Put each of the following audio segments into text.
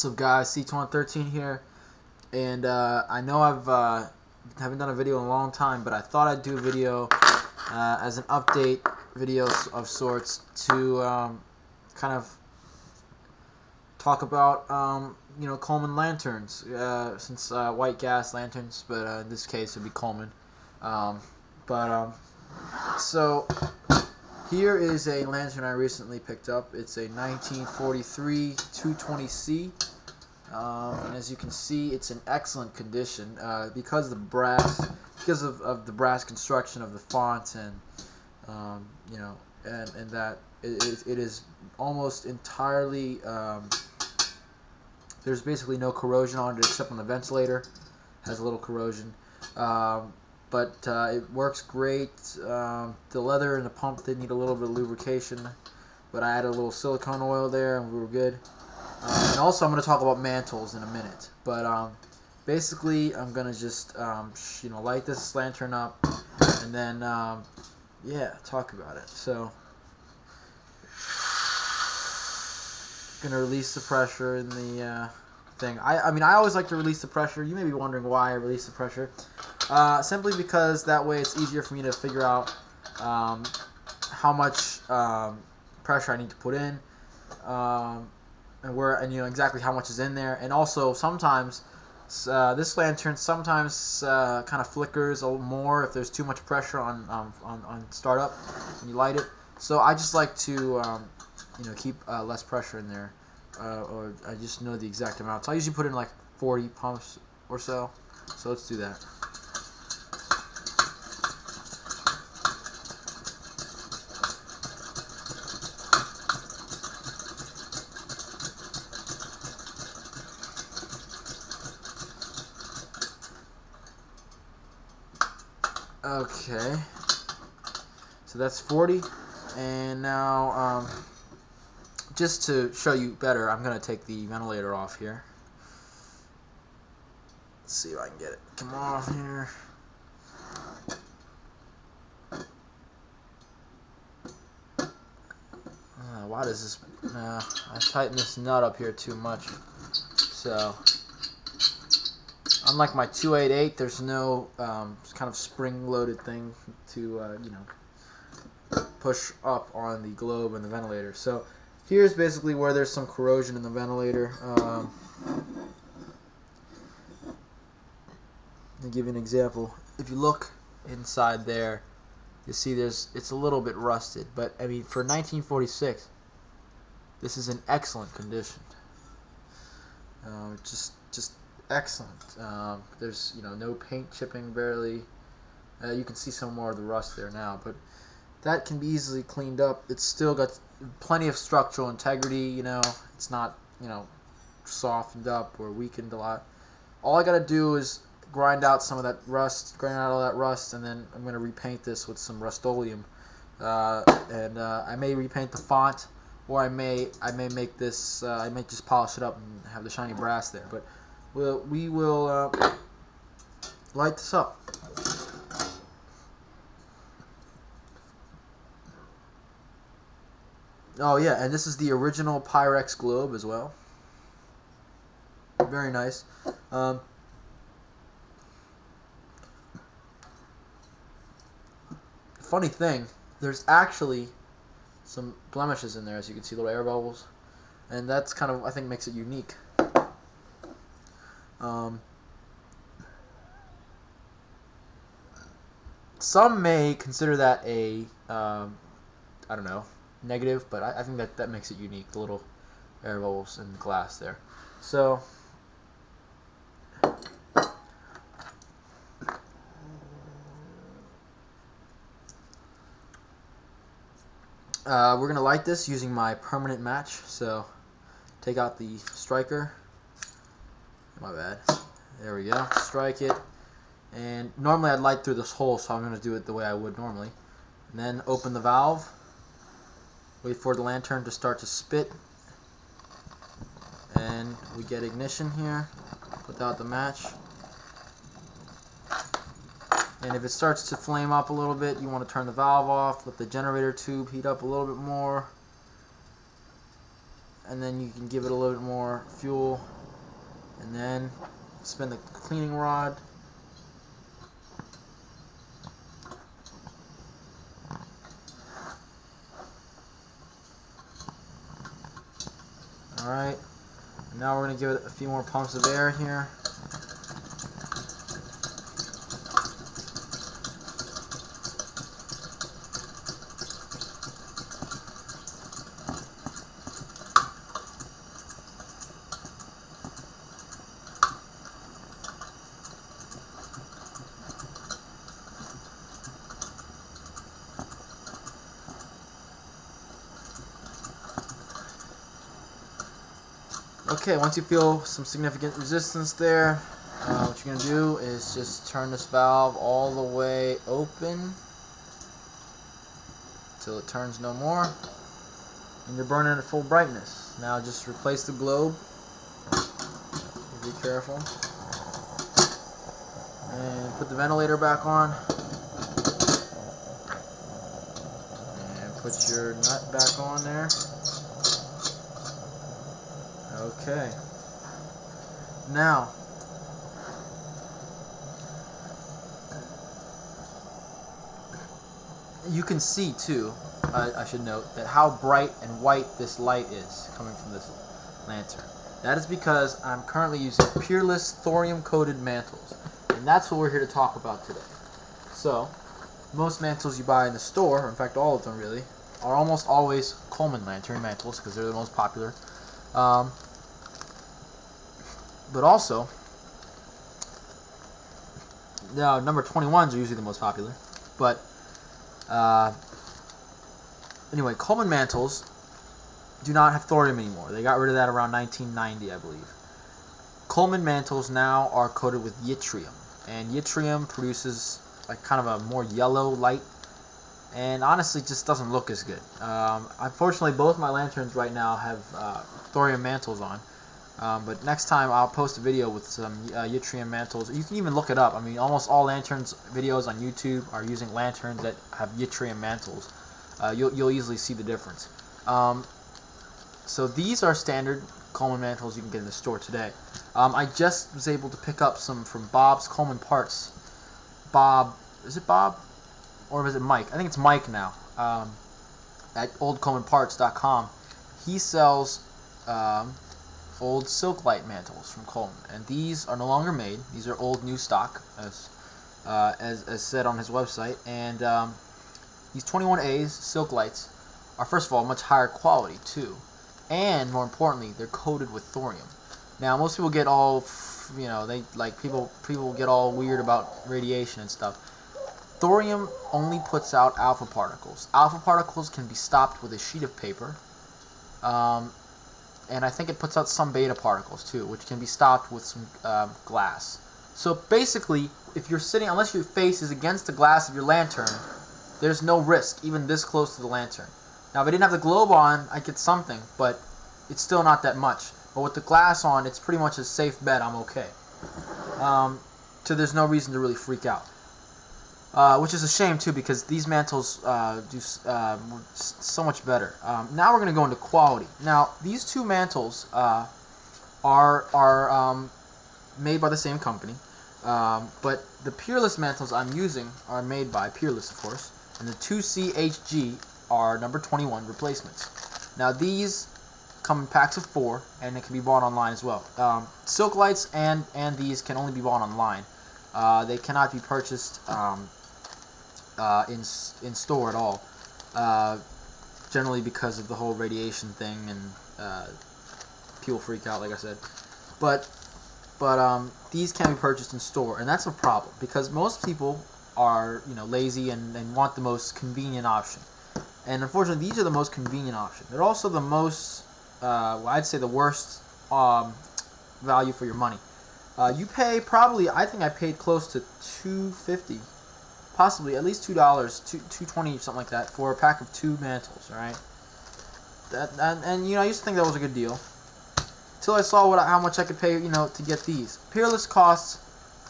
What's up guys, ctuan13 here, and uh, I know I've uh, haven't done a video in a long time, but I thought I'd do a video uh, as an update video of sorts to um, kind of talk about um, you know Coleman lanterns, uh, since uh, white gas lanterns, but uh, in this case it'd be Coleman. Um, but um, so here is a lantern I recently picked up. It's a 1943 220C. Um, and as you can see, it's in excellent condition uh, because the brass, because of, of the brass construction of the font and um, you know, and and that it, it is almost entirely. Um, there's basically no corrosion on it except on the ventilator. Has a little corrosion. Um, but uh, it works great. Um, the leather and the pump did need a little bit of lubrication, but I added a little silicone oil there and we were good. Um, and also I'm going to talk about mantles in a minute, but um, basically I'm going to just um, you know light this lantern up and then um, yeah talk about it. So going to release the pressure in the uh, thing. I, I mean I always like to release the pressure. You may be wondering why I release the pressure. Uh, simply because that way it's easier for me to figure out um, how much um, pressure I need to put in, um, and where and you know exactly how much is in there. And also sometimes uh, this lantern sometimes uh, kind of flickers a little more if there's too much pressure on um, on, on startup when you light it. So I just like to um, you know keep uh, less pressure in there, uh, or I just know the exact amount. So I usually put in like 40 pumps or so. So let's do that. Okay. So that's 40. And now, um, just to show you better, I'm going to take the ventilator off here. Let's see if I can get it. Come off here. Uh, why does this... Uh, I tighten this nut up here too much. So... Unlike my 288, there's no um, kind of spring-loaded thing to, uh, you know, push up on the globe and the ventilator. So here's basically where there's some corrosion in the ventilator. Um, I'll give you an example. If you look inside there, you see there's it's a little bit rusted. But I mean, for 1946, this is in excellent condition. Uh, just just excellent. Um, there's you know no paint chipping barely. Uh, you can see some more of the rust there now, but that can be easily cleaned up. It's still got plenty of structural integrity. You know, it's not you know softened up or weakened a lot. All I gotta do is grind out some of that rust, grind out all that rust, and then I'm gonna repaint this with some Rust-Oleum. Uh, and uh, I may repaint the font, or I may I may make this uh, I may just polish it up and have the shiny brass there. But we'll, we will uh, light this up. Oh yeah, and this is the original Pyrex globe as well. Very nice. Um, funny thing, there's actually some blemishes in there, as you can see, little air bubbles, and that's kind of I think makes it unique. Um, some may consider that a um, I don't know negative, but I, I, think that that makes it unique. The little air bubbles in the glass there. So. Uh, we're going to light this using my permanent match. So take out the striker. My bad. There we go. Strike it. And normally I'd light through this hole, so I'm going to do it the way I would normally. And then open the valve. Wait for the lantern to start to spit. And we get ignition here without the match. And if it starts to flame up a little bit, you want to turn the valve off, let the generator tube heat up a little bit more. and then you can give it a little bit more fuel and then spin the cleaning rod. Alright. Now we're going to give it a few more pumps of air here Okay, once you feel some significant resistance there, uh, what you're going to do is just turn this valve all the way open until it turns no more. And you're burning at full brightness. Now just replace the globe. Be careful. And put the ventilator back on. And put your nut back on there. Okay. Now, you can see too, I should note, that how bright and white this light is coming from this lantern. That is because I'm currently using Peerless thorium-coated mantles, and that's what we're here to talk about today. So, most mantles you buy in the store, in fact all of them really, are almost always Coleman lantern mantles because they're the most popular. Um, but also, now number 21s are usually the most popular. But uh, anyway, Coleman mantles do not have thorium anymore. They got rid of that around 1990, I believe. Coleman mantles now are coated with yttrium, and yttrium produces like kind of a more yellow light, and honestly, just doesn't look as good. Um, unfortunately, both my lanterns right now have uh, thorium mantles on, um, but next time I'll post a video with some uh, yttrium mantles. You can even look it up. I mean, almost all lanterns videos on YouTube are using lanterns that have yttrium mantles. Uh, you'll, you'll easily see the difference. Um, so these are standard Coleman mantles you can get in the store today. Um, I just was able to pick up some from Bob's Coleman Parts. Bob, is it Bob? Or is it Mike? I think it's Mike now. Um, at oldcolemanparts.com. He sells old SilkLite mantles from Coleman, and these are no longer made. These are old new stock, as uh, as, as said on his website. And um, these 21As SilkLites are first of all much higher quality too, and more importantly, they're coated with thorium. Now most people get all, you know, they like people people get all weird about radiation and stuff. Thorium only puts out alpha particles. Alpha particles can be stopped with a sheet of paper. Um, and I think it puts out some beta particles too, which can be stopped with some um, glass. So basically, if you're sitting, unless your face is against the glass of your lantern, there's no risk, even this close to the lantern. Now, if I didn't have the globe on, I'd get something, but it's still not that much. But with the glass on, it's pretty much a safe bet I'm okay. Um, so there's no reason to really freak out. Uh, which is a shame too because these mantles uh, do uh, so much better. Um, now we're going to go into quality. Now these two mantles uh, are are um, made by the same company, um, but the Peerless mantles I'm using are made by Peerless, of course, and the 2CHG are number 21 replacements. Now these come in packs of four, and it can be bought online as well. Um, SilkLites and and these can only be bought online. Uh, they cannot be purchased um, uh, in in store at all. Uh, generally because of the whole radiation thing and uh, people freak out, like I said. But but um, these can be purchased in store, and that's a problem because most people are you know lazy and, and want the most convenient option. And unfortunately, these are the most convenient option. They're also the most, uh, well, I'd say, the worst um, value for your money. Uh, you pay probably, I think I paid close to 250 possibly at least two dollars, two two twenty something like that for a pack of two mantles. Right. That and, and you know I used to think that was a good deal, till I saw what how much I could pay you know to get these. Peerless costs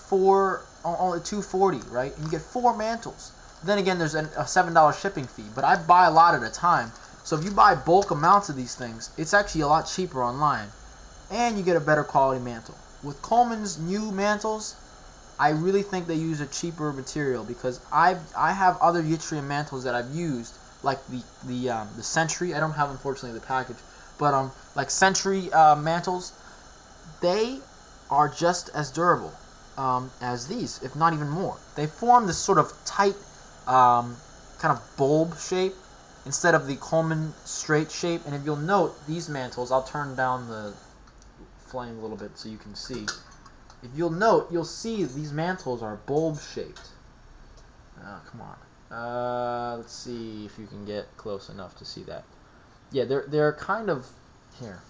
four only two forty right, and you get four mantles. Then again, there's a seven dollar shipping fee, but I buy a lot at a time, So if you buy bulk amounts of these things, it's actually a lot cheaper online, and you get a better quality mantle. With Coleman's new mantles, I really think they use a cheaper material because I I have other yttrium mantles that I've used like the the um, the Century. I don't have unfortunately the package, but um like Century uh, mantles, they are just as durable um, as these, if not even more. They form this sort of tight um, kind of bulb shape instead of the Coleman straight shape. And if you'll note, these mantles, I'll turn down the flame a little bit so you can see. If you'll note, you'll see these mantles are bulb shaped. Oh, come on. Uh, let's see if you can get close enough to see that. Yeah, they're they're kind of here.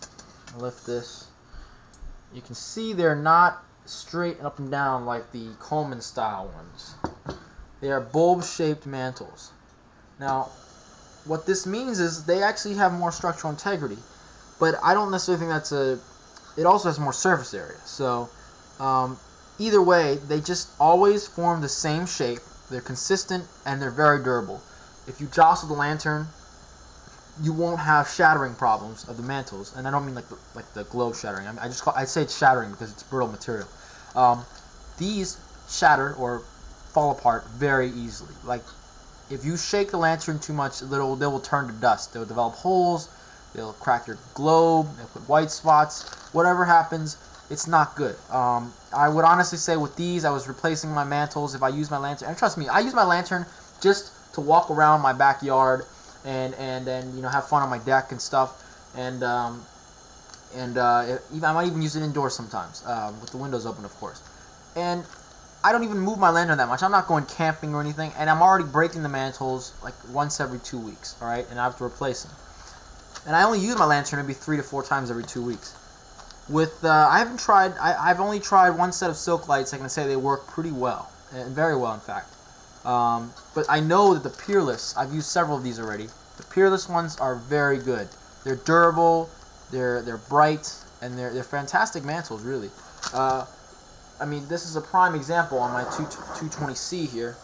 Lift this. You can see they're not straight up and down like the Coleman style ones. They are bulb shaped mantles. Now, what this means is they actually have more structural integrity, but I don't necessarily think that's a. It also has more surface area. So, um, either way, they just always form the same shape. They're consistent and they're very durable. If you jostle the lantern, you won't have shattering problems of the mantles, and I don't mean like the, like the glow shattering. I, mean, I just call, I say it's shattering because it's brittle material. Um, these shatter or fall apart very easily. Like if you shake the lantern too much, little they will turn to dust. They'll develop holes. They'll crack your globe. They'll put white spots. Whatever happens, it's not good. Um, I would honestly say with these, I was replacing my mantles if I use my lantern. And trust me, I use my lantern just to walk around my backyard and and and you know have fun on my deck and stuff. And um, and uh, even, I might even use it indoors sometimes um, with the windows open, of course. And I don't even move my lantern that much. I'm not going camping or anything, and I'm already breaking the mantles like once every two weeks. All right, and I have to replace them. And I only use my lantern maybe three to four times every two weeks. With uh, I haven't tried. I, have only tried one set of SilkLites. I can say they work pretty well, and very well, in fact. Um, but I know that the Peerless. I've used several of these already. The Peerless ones are very good. They're durable. They're they're bright, and they're they're fantastic mantles, really. Uh, I mean, this is a prime example on my 2, 220C here.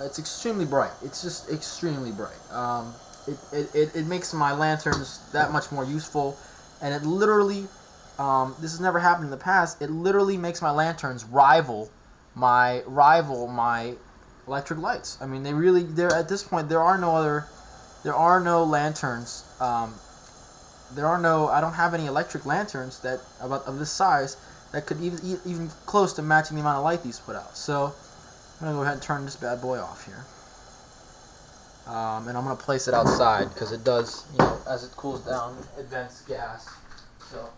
It's extremely bright. It's just extremely bright. Um, it, it, it, it, makes my lanterns that much more useful, and it literally, um, this has never happened in the past, it literally makes my lanterns rival my rival my electric lights. I mean, they really, there at this point, there are no other, there are no lanterns, um, there are no, I don't have any electric lanterns that, about, of this size, that could even even close to matching the amount of light these put out. So I'm gonna go ahead and turn this bad boy off here. Um, and I'm gonna place it outside because it does, you know, as it cools down, advance gas. So.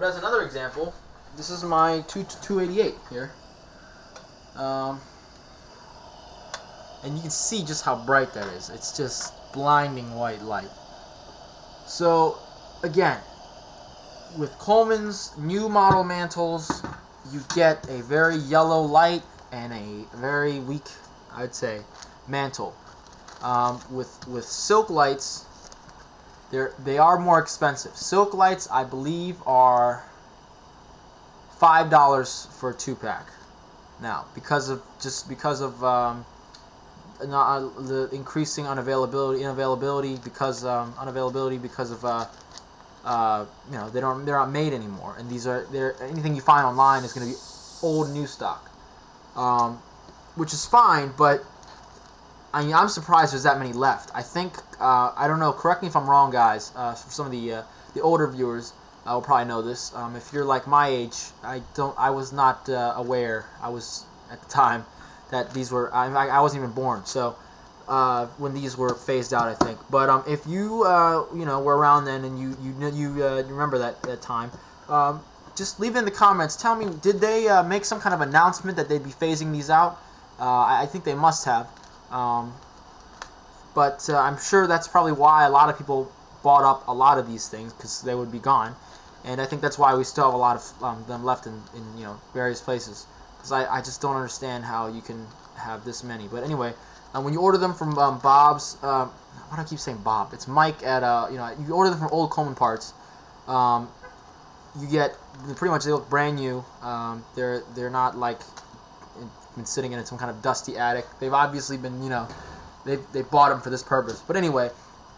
But as another example, this is my 2 288 here. Um, and you can see just how bright that is. It's just blinding white light. So, again, with Coleman's new model mantles, you get a very yellow light and a very weak, I'd say, mantle. Um, with with SilkLites, they're they are more expensive. SilkLites, I believe, are five dollars for a two pack. Now, because of just because of um, not, uh, the increasing unavailability, unavailability because um, unavailability because of uh, uh, you know they don't they're not made anymore, and these are they're anything you find online is going to be old new stock, um, which is fine, but I mean I'm surprised there's that many left. I think uh, I don't know. Correct me if I'm wrong, guys. Uh, for some of the uh, the older viewers, I will probably know this. Um, if you're like my age, I don't I was not uh, aware. I was at the time that these were. I, I wasn't even born, so uh, when these were phased out, I think. But um, if you uh, you know were around then and you you you, uh, remember that that time, um, just leave it in the comments. Tell me, did they uh, make some kind of announcement that they'd be phasing these out? Uh, I, I, think they must have. Um, but uh, I'm sure that's probably why a lot of people bought up a lot of these things because they would be gone. And I think that's why we still have a lot of um, them left in, in you know various places because I, I just don't understand how you can have this many. But anyway, um, when you order them from um, Bob's, uh, why do I keep saying Bob? It's Mike at uh, you know you order them from Old Coleman Parts. Um, you get pretty much they look brand new. Um, they're they're not like been sitting in some kind of dusty attic. They've obviously been you know they they bought them for this purpose. But anyway,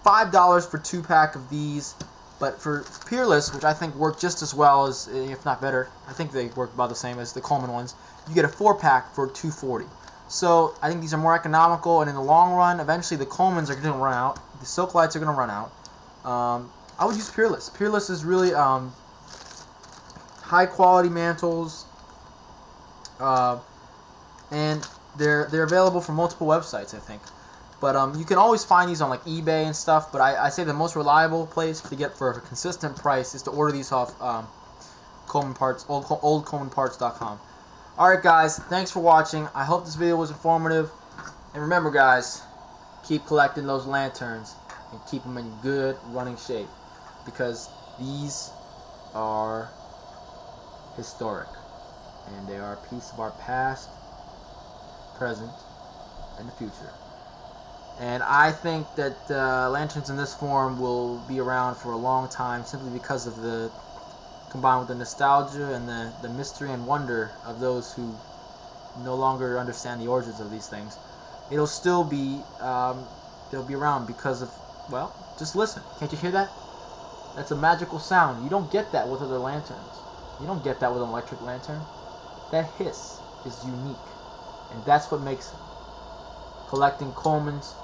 five dollars for two pack of these. But for Peerless, which I think work just as well as, if not better, I think they work about the same as the Coleman ones. You get a four pack for 240. So I think these are more economical, and in the long run, eventually the Colemans are going to run out. The SilkLites are going to run out. Um, I would use Peerless. Peerless is really um, high quality mantles, uh, and they're they're available from multiple websites. I think. But um, you can always find these on like eBay and stuff. But I, I say the most reliable place to get for a consistent price is to order these off um, Coleman Parts, old, oldcolemanparts.com. Alright guys, thanks for watching. I hope this video was informative. And remember guys, keep collecting those lanterns and keep them in good running shape. Because these are historic. And they are a piece of our past, present, and the future. And I think that uh, lanterns in this form will be around for a long time simply because of the combined with the nostalgia and the, the mystery and wonder of those who no longer understand the origins of these things. It'll still be um, they'll be around because of well, just listen. Can't you hear that? That's a magical sound. You don't get that with other lanterns. You don't get that with an electric lantern. That hiss is unique. And that's what makes collecting Coleman's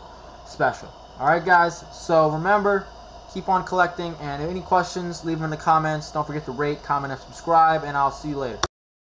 special. Alright guys, so remember, keep on collecting, and any questions, leave them in the comments. Don't forget to rate, comment, and subscribe, and I'll see you later.